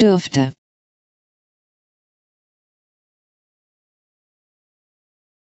dürfte.